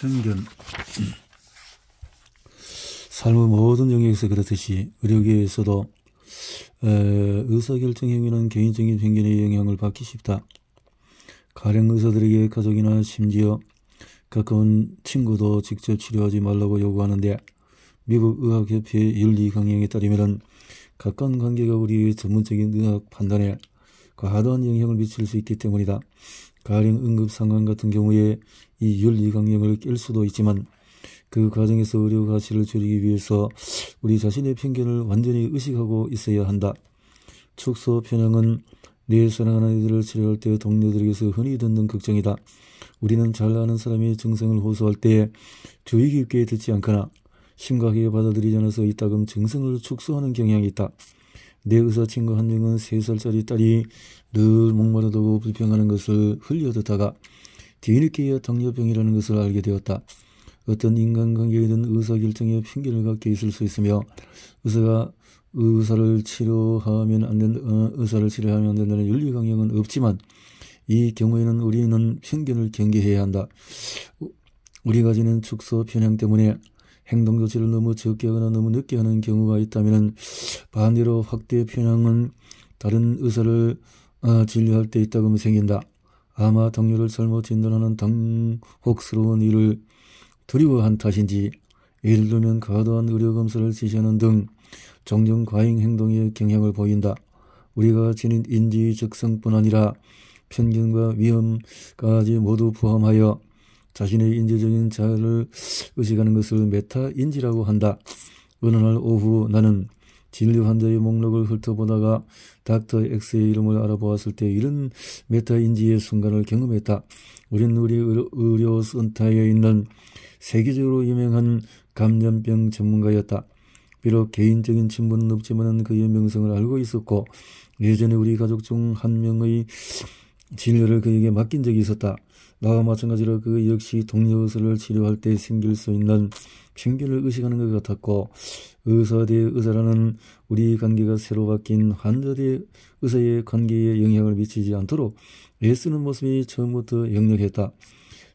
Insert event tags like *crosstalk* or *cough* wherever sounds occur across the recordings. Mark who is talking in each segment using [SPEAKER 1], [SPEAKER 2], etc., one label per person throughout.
[SPEAKER 1] 편견 삶의 모든 영역에서 그렇듯이 의료계에서도 의사결정 행위는 개인적인 편견의 영향을 받기 쉽다. 가령 의사들에게 가족이나 심지어 가까운 친구도 직접 치료하지 말라고 요구하는데 미국 의학협회 윤리 강령에 따르면 가까운 관계가 우리의 전문적인 의학 판단에 과도한 영향을 미칠 수 있기 때문이다. 가령 응급 상황 같은 경우에 이 윤리 강령을 깰 수도 있지만 그 과정에서 의료 가치를 줄이기 위해서 우리 자신의 편견을 완전히 의식하고 있어야 한다. 축소 편향은 내 사랑하는 이들을 치료할 때 동료들에게서 흔히 듣는 걱정이다. 우리는 잘 아는 사람이 증상을 호소할 때 주의 깊게 듣지 않거나 심각하게 받아들이지 않아서 이따금 증상을 축소하는 경향이 있다. 내 의사 친구 한 명은 3살짜리 딸이 늘 목마르다고 불평하는 것을 흘려 듣다가 뒤늦게야 당뇨병이라는 것을 알게 되었다. 어떤 인간관계에든 의사결정에 핑계를 갖게 있을 수 있으며 의사가 의사를 치료하면 안 된다, 어, 의사를 치료하면 안 된다는 윤리 강령은 없지만 이 경우에는 우리는 편견을 경계해야 한다. 우리가 지는 축소 편향 때문에 행동 조치를 너무 적게 하거나 너무 늦게 하는 경우가 있다면 반대로 확대 편향은 다른 의사를 어, 진료할 때 있다고 생긴다. 아마 당뇨를 잘못 진단하는 당혹스러운 일을 두려워한 탓인지 예를 들면 과도한 의료검사를 지시하는 등 종종 과잉 행동의 경향을 보인다. 우리가 지닌 인지적성뿐 아니라 편견과 위험까지 모두 포함하여 자신의 인지적인 자를 의식하는 것을 메타인지라고 한다. 어느 날 오후 나는 진료 환자의 목록을 훑어보다가 닥터 X의 이름을 알아보았을 때 이런 메타인지의 순간을 경험했다. 우린 우리 의료 센터에 있는 세계적으로 유명한 감염병 전문가였다. 비록 개인적인 친분은 없지만 그의 명성을 알고 있었고 예전에 우리 가족 중 한 명의 진료를 그에게 맡긴 적이 있었다. 나와 마찬가지로 그 역시 동료 의사를 치료할 때 생길 수 있는 편견을 의식하는 것 같았고 의사 대 의사라는 우리 관계가 새로 바뀐 환자 대 의사의 관계에 영향을 미치지 않도록 애쓰는 모습이 처음부터 역력했다.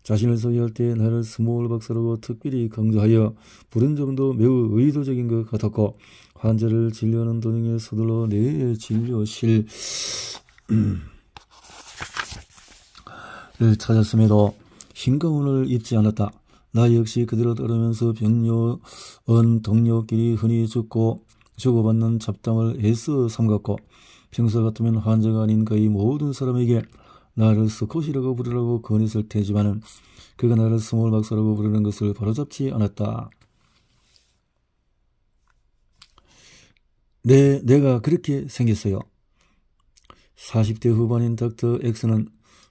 [SPEAKER 1] 자신을 소개할 때 나를 스몰 박사라고 특별히 강조하여 부른 점도 매우 의도적인 것 같았고 환자를 진료하는 도중에 서둘러 내 진료실 을 찾았음에도 흰 가운을 입지 않았다. 나 역시 그대로 따르면서 의료원 동료끼리 흔히 죽고 주고받는 잡담을 애써 삼갔고 평소 같으면 환자가 아닌 거의 모든 사람에게 나를 스콧이라고 부르라고 권했을 테지만은 그가 나를 스몰 박사라고 부르는 것을 바로잡지 않았다. 네, 내가 그렇게 생겼어요. 40대 후반인 닥터 X는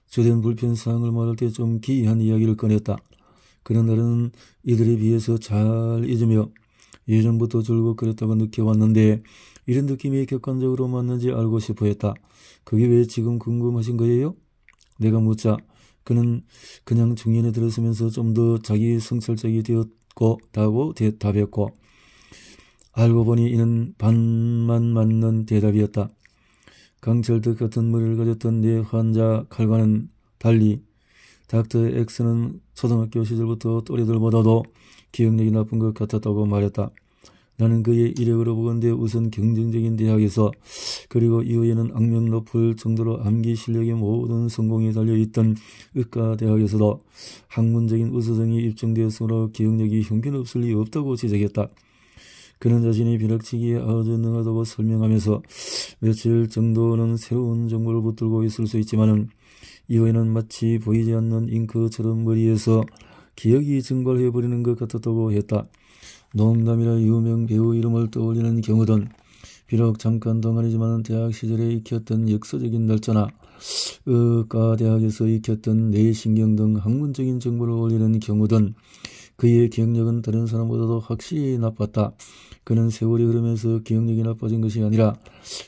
[SPEAKER 1] 주된 불편사항을 말할 때 좀 기이한 이야기를 꺼냈다. 그런 날은 이들에 비해서 잘 잊으며 예전부터 즐겁그랬다고 느껴왔는데 이런 느낌이 객관적으로 맞는지 알고 싶어 했다. 그게 왜 지금 궁금하신 거예요? 내가 묻자 그는 그냥 중년에 들었으면서 좀 더 자기 성찰적이 되었고 다고 답했고 알고 보니 이는 반만 맞는 대답이었다. 강철득 같은 머리를 가졌던 내 환자 칼과는 달리 닥터 X는 초등학교 시절부터 또래들보다도 기억력이 나쁜 것 같았다고 말했다. 나는 그의 이력으로 보건대 우선 경쟁적인 대학에서 그리고 이후에는 악명 높을 정도로 암기 실력의 모든 성공에 달려있던 의과대학에서도 학문적인 우수성이 입증되었으므로 기억력이 형편없을 리 없다고 지적했다. 그는 자신이 벼락치기에 아주 능하다고 설명하면서 며칠 정도는 새로운 정보를 붙들고 있을 수 있지만은 이후에는 마치 보이지 않는 잉크처럼 머리에서 기억이 증발해버리는 것 같았다고 했다. 농담이라 유명 배우 이름을 떠올리는 경우든 비록 잠깐 동안이지만 대학 시절에 익혔던 역사적인 날짜나 의과대학에서 익혔던 뇌신경 등 학문적인 정보를 올리는 경우든 그의 기억력은 다른 사람보다도 확실히 나빴다. 그는 세월이 흐르면서 기억력이 나빠진 것이 아니라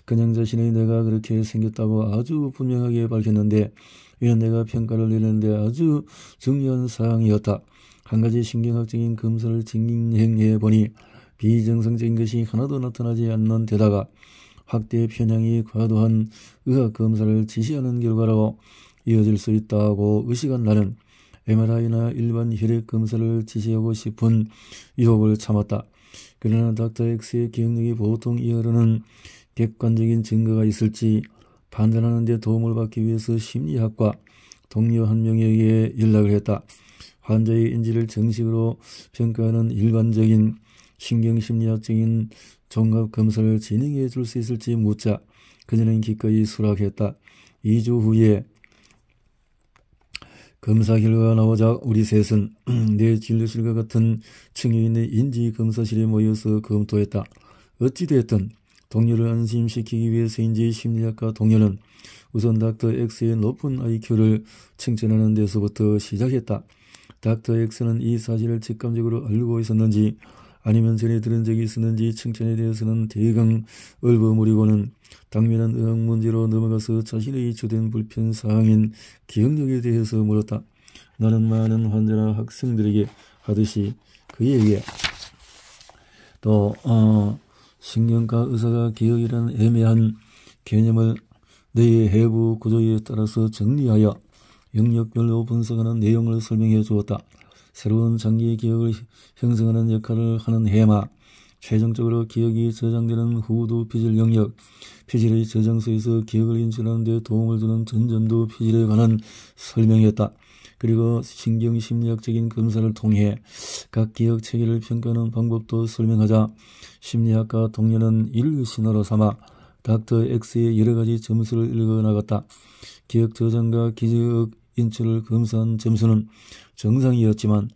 [SPEAKER 1] 그냥 자신의 내가 그렇게 생겼다고 아주 분명하게 밝혔는데 이는 내가 평가를 내리는데 아주 중요한 사항이었다. 한 가지 신경학적인 검사를 진행해 보니 비정상적인 것이 하나도 나타나지 않는 데다가 확대 편향이 과도한 의학 검사를 지시하는 결과라고 이어질 수 있다고 의식한 나는 MRI나 일반 혈액 검사를 지시하고 싶은 유혹을 참았다. 그러나 닥터 X의 기억력이 보통 이하로는 객관적인 증거가 있을지 판단하는 데 도움을 받기 위해서 심리학과 동료 한 명에게 연락을 했다. 환자의 인지를 정식으로 평가하는 일반적인 신경심리학적인 종합검사를 진행해 줄 수 있을지 묻자 그녀는 기꺼이 수락했다. 2주 후에 검사 결과가 나오자 우리 셋은 *clears throat* 내 진료실과 같은 층에 있는 인지검사실에 모여서 검토했다. 어찌되었든 동료를 안심시키기 위해서인지 심리학과 동료는 우선 닥터 X의 높은 IQ를 칭찬하는 데서부터 시작했다. 닥터 X는 이 사실을 직감적으로 알고 있었는지 아니면 전에 들은 적이 있었는지 칭찬에 대해서는 대강 얼버무리고는 당면한 의학 문제로 넘어가서 자신의 주된 불편 사항인 기억력에 대해서 물었다. 나는 많은 환자나 학생들에게 하듯이 그에게 또 어, 신경과 의사가 기억이라는 애매한 개념을 뇌의 해부 구조에 따라서 정리하여 영역별로 분석하는 내용을 설명해 주었다. 새로운 장기 기억을 형성하는 역할을 하는 해마, 최종적으로 기억이 저장되는 후두 피질 영역, 피질의 저장소에서 기억을 인출하는 데 도움을 주는 전전두 피질에 관한 설명이었다. 그리고 신경심리학적인 검사를 통해 각 기억 체계를 평가하는 방법도 설명하자 심리학과 동료는 이를 신호로 삼아 닥터 X의 여러 가지 점수를 읽어 나갔다. 기억 저장과 기억 인출을 검사한 점수는 정상이었지만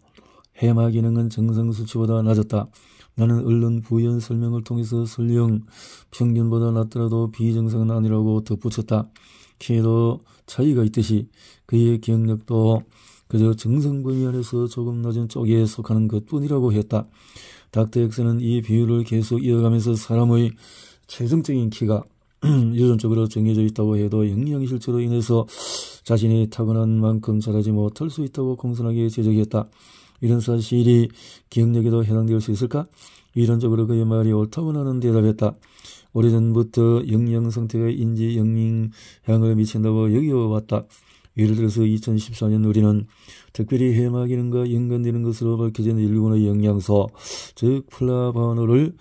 [SPEAKER 1] 해마 기능은 정상 수치보다 낮았다. 나는 언론 부연 설명을 통해서 설령 평균보다 낮더라도 비정상은 아니라고 덧붙였다. 키에도 차이가 있듯이 그의 기억력도 그저 정상 범위 안에서 조금 낮은 쪽에 속하는 것 뿐이라고 했다. 닥터 엑스는 이 비율을 계속 이어가면서 사람의 최종적인 키가 *clears throat* 유전적으로 정해져 있다고 해도 영양실조로 인해서 자신이 타고난 만큼 잘하지 못할 수 있다고 공손하게 지적했다. 이런 사실이 기억력에도 해당될 수 있을까? 이론적으로 그의 말이 옳다고 나는 대답했다. 오래전부터 영양 상태가 인지에 영향을 미친다고 여겨왔다. 예를 들어서 2014년 우리는 특별히 해마 기능과 연관되는 것으로 밝혀진 일군의 영양소, 즉 플라바놀을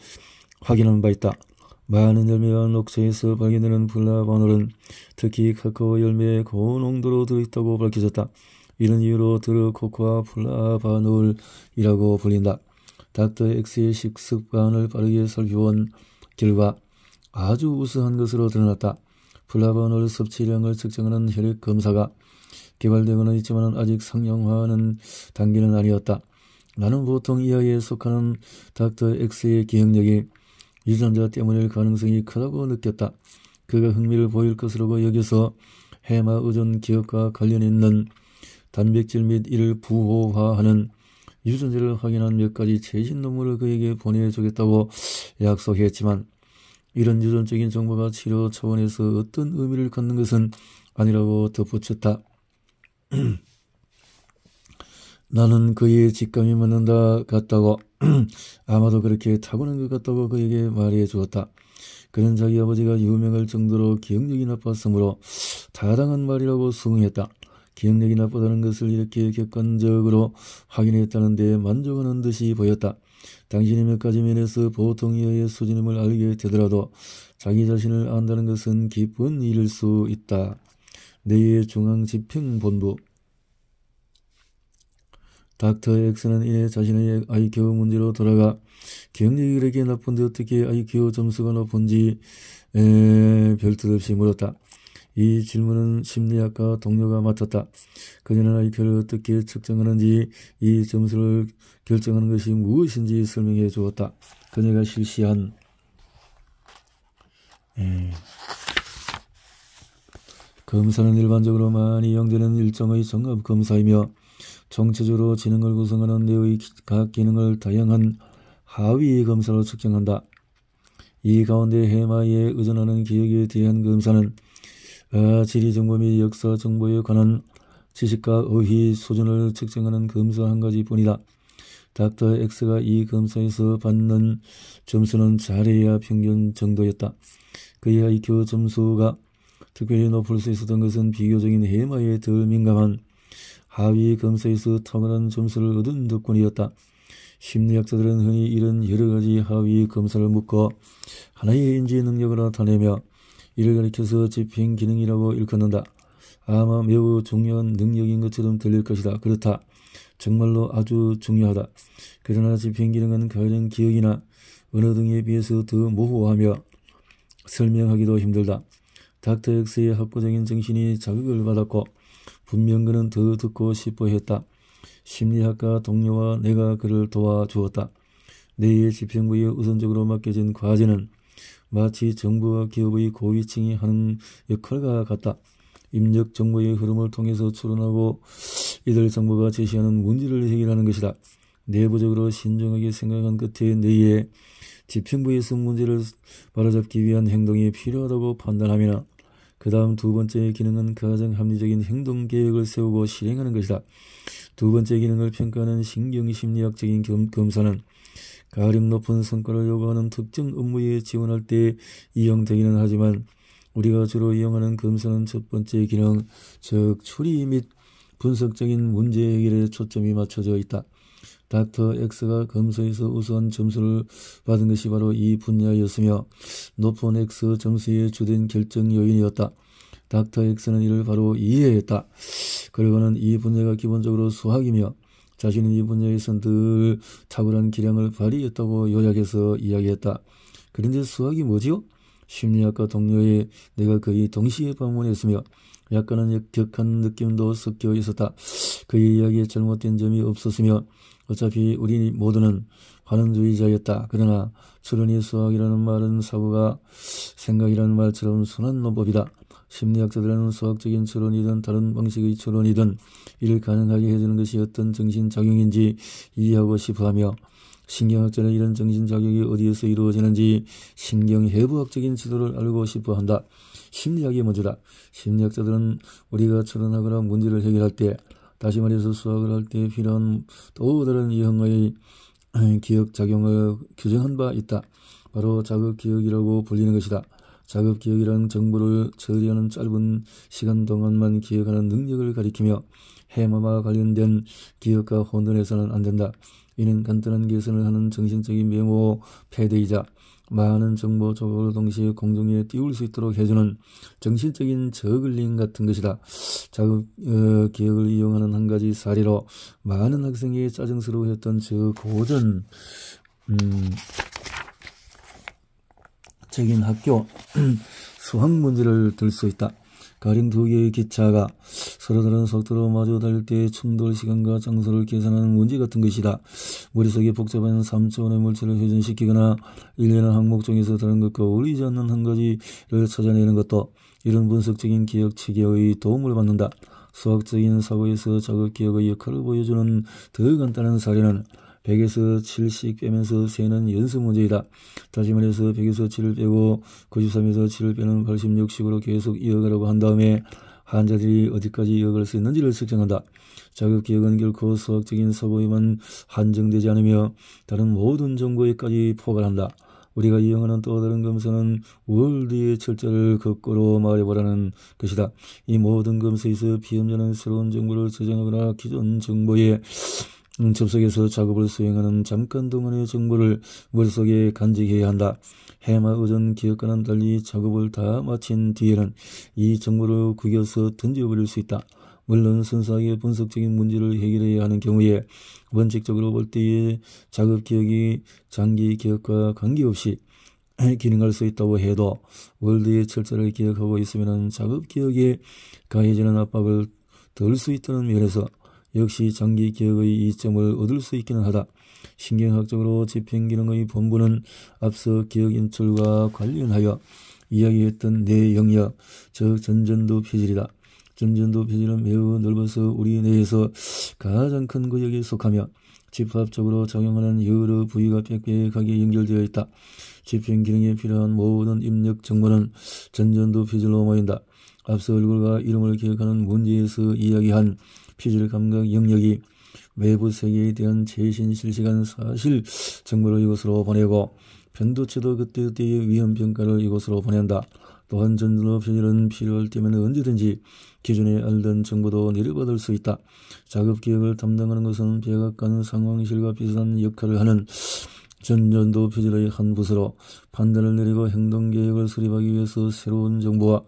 [SPEAKER 1] 확인한 바 있다. 많은 열매와 녹차에서 발견되는 플라바놀은 특히 카카오 열매에 고농도로 들어있다고 밝혀졌다. 이런 이유로 드르코코아 플라바놀이라고 불린다. 닥터 X의 식습관을 빠르게 살펴본 결과 아주 우수한 것으로 드러났다. 플라바놀 섭취량을 측정하는 혈액 검사가 개발되고는 있지만 아직 상용화하는 단계는 아니었다. 나는 보통 이하에 속하는 닥터 X의 기억력이 유전자 때문일 가능성이 크다고 느꼈다. 그가 흥미를 보일 것으로 여겨서 해마 의존 기억과 관련 있는 단백질 및 이를 부호화하는 유전자를 확인한 몇 가지 최신 논문을 그에게 보내주겠다고 약속했지만 이런 유전적인 정보가 치료 차원에서 어떤 의미를 갖는 것은 아니라고 덧붙였다. *clears throat* 나는 그의 직감이 맞는다 같다고 *clears throat* 아마도 그렇게 타고난 것 같다고 그에게 말해 주었다. 그는 자기 아버지가 유명할 정도로 기억력이 나빴으므로 타당한 말이라고 수긍했다. 기억력이 나쁘다는 것을 이렇게 객관적으로 확인했다는 데 만족하는 듯이 보였다. 당신이 몇 가지 면에서 보통 이하의 수준임을 알게 되더라도 자기 자신을 안다는 것은 기쁜 일일 수 있다. 내의 중앙집행본부 닥터 X는 이내 자신의 IQ 문제로 돌아가 기억력이 그렇게 나쁜데 어떻게 IQ 점수가 높은지 에, 별뜻 없이 물었다. 이 질문은 심리학과 동료가 맡았다. 그녀는 IQ를 어떻게 측정하는지 이 점수를 결정하는 것이 무엇인지 설명해 주었다. 그녀가 실시한 에, 검사는 일반적으로 많이 이용되는 일종의 종합 검사이며 정체적으로 지능을 구성하는 뇌의 각 기능을 다양한 하위 검사로 측정한다. 이 가운데 해마에 의존하는 기억에 대한 검사는 아, 지리 정보 및 역사 정보에 관한 지식과 의희 수준을 측정하는 검사 한 가지뿐이다. 닥터 X가 이 검사에서 받는 점수는 잘해야 평균 정도였다. 그의 IQ 점수가 특별히 높을 수 있었던 것은 비교적인 해마에 덜 민감한 하위 검사에서 탁월한 점수를 얻은 덕분이었다. 심리학자들은 흔히 이런 여러 가지 하위 검사를 묶어 하나의 인지 능력을 나타내며 이를 가리켜서 집행 기능이라고 일컫는다. 아마 매우 중요한 능력인 것처럼 들릴 것이다. 그렇다. 정말로 아주 중요하다. 그러나 집행 기능은 가령 기억이나 언어 등에 비해서 더 모호하며 설명하기도 힘들다. 닥터 X의 학구적인 정신이 자극을 받았고 분명 그는 더 듣고 싶어 했다. 심리학과 동료와 내가 그를 도와주었다. 내의 집행부에 우선적으로 맡겨진 과제는 마치 정부와 기업의 고위층이 하는 역할과 같다. 입력 정보의 흐름을 통해서 추론하고 이들 정보가 제시하는 문제를 해결하는 것이다. 내부적으로 신중하게 생각한 끝에 내의 집행부에서 문제를 바로잡기 위한 행동이 필요하다고 판단하며 그 다음 두 번째 기능은 가장 합리적인 행동 계획을 세우고 실행하는 것이다. 두 번째 기능을 평가하는 신경심리학적인 겸, 검사는 가령 높은 성과를 요구하는 특정 업무에 지원할 때 이용되기는 하지만 우리가 주로 이용하는 검사는 첫 번째 기능, 즉 추리 및 분석적인 문제 해결에 초점이 맞춰져 있다. 닥터 X가 검사에서 우수한 점수를 받은 것이 바로 이 분야였으며 높은 X 점수의 주된 결정 요인이었다. 닥터 X는 이를 바로 이해했다. 그리고는 이 분야가 기본적으로 수학이며 자신은 이 분야에서 늘 탁월한 기량을 발휘했다고 요약해서 이야기했다. 그런데 수학이 뭐지요? 심리학과 동료에 내가 거의 동시에 방문했으며 약간은 격한 느낌도 섞여 있었다. 그의 이야기에 잘못된 점이 없었으며 어차피 우리 모두는 환원주의자였다. 그러나 추론이 수학이라는 말은 사고가 생각이라는 말처럼 순한 논법이다. 심리학자들은 수학적인 추론이든 다른 방식의 추론이든 이를 가능하게 해주는 것이 어떤 정신작용인지 이해하고 싶어하며 신경학자는 이런 정신작용이 어디에서 이루어지는지 신경해부학적인 지도를 알고 싶어한다. 심리학이 먼저다. 심리학자들은 우리가 추론하거나 문제를 해결할 때 다시 말해서 수학을 할 때 필요한 또 다른 유형의 기억작용을 규정한 바 있다. 바로 자극기억이라고 불리는 것이다. 자극기억이란 정보를 처리하는 짧은 시간 동안만 기억하는 능력을 가리키며 해마와 관련된 기억과 혼돈해서는 안 된다. 이는 간단한 계산을 하는 정신적인 메모 패드이자 많은 정보 조각을 동시에 공중에 띄울 수 있도록 해주는 정신적인 저글링 같은 것이다. 자극 어, 기억을 이용하는 한 가지 사례로 많은 학생이 짜증스러워했던 저 고전 음, 적인 학교 *clears throat* 수학 문제를 들 수 있다. 가령 두 개의 기차가 서로 다른 속도로 마주 달릴 때 충돌 시간과 장소를 계산하는 문제 같은 것이다. 머릿속에 복잡한 3차원의 물체를 회전시키거나 일련의 항목 중에서 다른 것과 어울리지 않는 한 가지를 찾아내는 것도 이런 분석적인 기억 체계의 도움을 받는다. 수학적인 사고에서 자극 기억의 역할을 보여주는 더 간단한 사례는 100에서 7씩 빼면서 세는 연습 문제이다. 다시 말해서 100에서 7을 빼고 93에서 7을 빼는 86식으로 계속 이어가라고 한 다음에 환자들이 어디까지 이어갈 수 있는지를 측정한다. 자극 기억은 결코 수학적인 사고에만 한정되지 않으며 다른 모든 정보에까지 포괄한다. 우리가 이용하는 또 다른 검사는 월드의 철자를 거꾸로 말해보라는 것이다. 이 모든 검사에서 비험자는 새로운 정보를 저장하거나 기존 정보에 음, 접속해서 작업을 수행하는 잠깐 동안의 정보를 머릿속에 간직해야 한다. 해마 의전 기억과는 달리 작업을 다 마친 뒤에는 이 정보를 구겨서 던져버릴 수 있다. 물론 순수하게 분석적인 문제를 해결해야 하는 경우에 원칙적으로 볼 때의 작업 기억이 장기 기억과 관계없이 기능할 수 있다고 해도 월드의 철자를 기억하고 있으면 작업 기억에 가해지는 압박을 덜 수 있다는 면에서 역시 장기 기억의 이점을 얻을 수 있기는 하다. 신경학적으로 집행기능의 본부는 앞서 기억 인출과 관련하여 이야기했던 내 영역, 즉 전전도 표질이다. 전전도 표질은 매우 넓어서 우리 뇌에서 가장 큰 구역에 속하며 집합적으로 작용하는 여러 부위가 빽빽하게 연결되어 있다. 집행 기능에 필요한 모든 입력 정보는 전전도 표질로 모인다. 앞서 얼굴과 이름을 기억하는 문제에서 이야기한 피질 감각 영역이 외부 세계에 대한 최신 실시간 사실 정보를 이곳으로 보내고 편도체도 그때그때의 위험 평가를 이곳으로 보낸다. 또한 전전도 편의는 필요할 때면 언제든지 기존에 알던 정보도 내려받을 수 있다. 작업 기획을 담당하는 것은 백악관 상황실과 비슷한 역할을 하는 전전도 표절의 한 부서로 판단을 내리고 행동 계획을 수립하기 위해서 새로운 정보와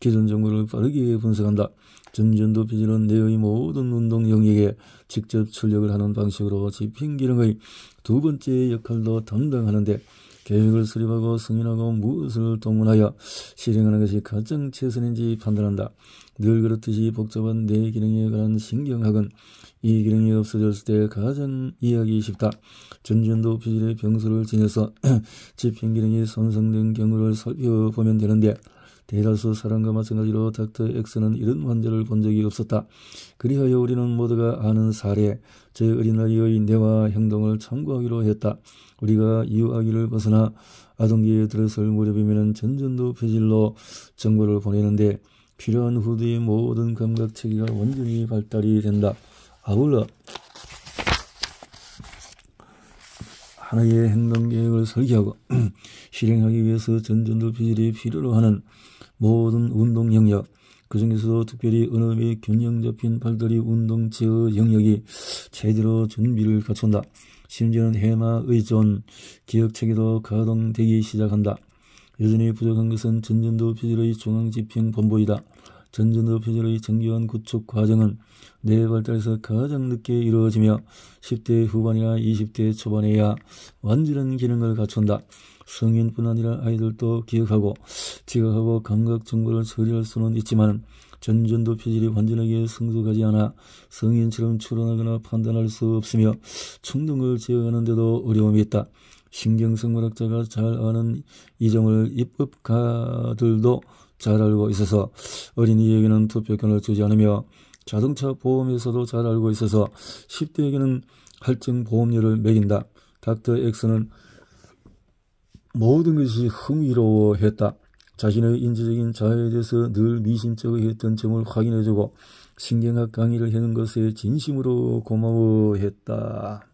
[SPEAKER 1] 기존 정보를 빠르게 분석한다. 전전도 표절은 내의 모든 운동 영역에 직접 출력을 하는 방식으로 집행 기능의 두 번째 역할도 담당하는데 계획을 수립하고 승인하고 무엇을 동원하여 실행하는 것이 가장 최선인지 판단한다. 늘 그렇듯이 복잡한 내 기능에 관한 신경학은 이 기능이 없어졌을 때 가장 이해하기 쉽다. 전전도 피질의 병수를 지내서 집행 기능이 손상된 경우를 살펴보면 되는데 대다수 사람과 마찬가지로 닥터 X는 이런 환자를 본 적이 없었다. 그리하여 우리는 모두가 아는 사례, 제 어린아이의 뇌와 행동을 참고하기로 했다. 우리가 유아기를 벗어나 아동기에 들어설 무렵이면 전전도 폐질로 정보를 보내는데 필요한 후대의 모든 감각 체계가 완전히 발달이 된다. 아울러 하나의 행동 계획을 설계하고 *clears throat* 실행하기 위해서 전전도 피질이 필요로 하는 모든 운동 영역, 그 중에서도 특별히 언어의 균형 잡힌 발달이 운동 제어 영역이 제대로 준비를 갖춘다. 심지어는 해마 의존 기억 체계도 가동되기 시작한다. 여전히 부족한 것은 전전도 피질의 중앙 집행 본부이다. 전전도 피질의 정교한 구축 과정은 뇌 발달에서 가장 늦게 이루어지며 10대 후반이나 20대 초반에야 완전한 기능을 갖춘다. 성인뿐 아니라 아이들도 기억하고 지각하고 감각 정보를 처리할 수는 있지만 전전도 피질이 완전하게 성숙하지 않아 성인처럼 추론하거나 판단할 수 없으며 충동을 제어하는데도 어려움이 있다. 신경성문학자가 잘 아는 이 점을 입법가들도 잘 알고 있어서 어린이에게는 투표권을 주지 않으며 자동차 보험에서도 잘 알고 있어서 10대에게는 할증 보험료를 매긴다. 닥터 X는 모든 것이 흥미로워했다. 자신의 인지적인 자아에 대해서 늘 미심쩍어했던 점을 확인해주고 신경학 강의를 하는 것에 진심으로 고마워했다.